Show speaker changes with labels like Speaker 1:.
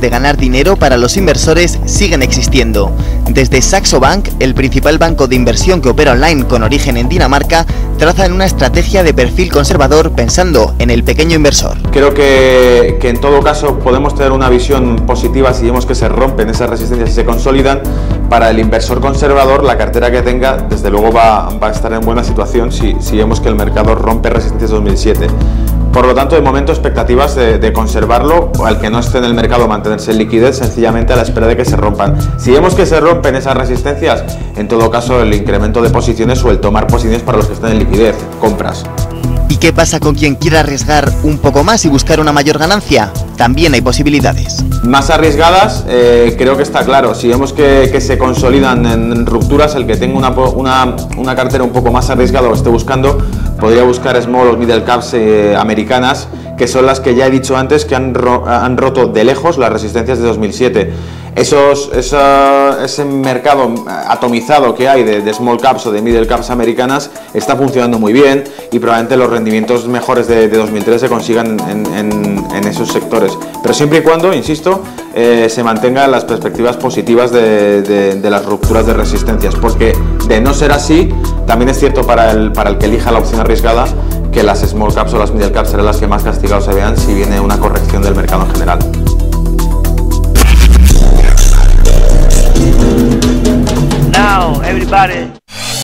Speaker 1: de ganar dinero para los inversores siguen existiendo. Desde Saxo Bank, el principal banco de inversión que opera online con origen en Dinamarca, trazan una estrategia de perfil conservador pensando en el pequeño inversor.
Speaker 2: Creo que, que en todo caso podemos tener una visión positiva si vemos que se rompen esas resistencias y se consolidan. Para el inversor conservador, la cartera que tenga, desde luego va, va a estar en buena situación si, si vemos que el mercado rompe resistencias 2007. Por lo tanto, de momento, expectativas de, conservarlo, o al que no esté en el mercado mantenerse en liquidez, sencillamente a la espera de que se rompan. Si vemos que se rompen esas resistencias, en todo caso, el incremento de posiciones o el tomar posiciones para los que estén en liquidez, compras.
Speaker 1: ¿Y qué pasa con quien quiera arriesgar un poco más y buscar una mayor ganancia? También hay posibilidades.
Speaker 2: Más arriesgadas, eh, creo que está claro. Si vemos que, se consolidan en rupturas, el que tenga una, una, una cartera un poco más arriesgada o esté buscando, podría buscar small o middle caps eh, americanas, que son las que ya he dicho antes que han, han roto de lejos las resistencias de 2007 esos, ese mercado atomizado que hay de, small caps o de middle caps americanas está funcionando muy bien y probablemente los rendimientos mejores de, 2003 se consigan en, esos sectores. Pero siempre y cuando, insisto, eh, se mantengan las perspectivas positivas de, las rupturas de resistencias, porque de no ser así, también es cierto para el, para el que elija la opción arriesgada que las small caps o las middle caps serán las que más castigados se vean si viene una corrección del mercado en general.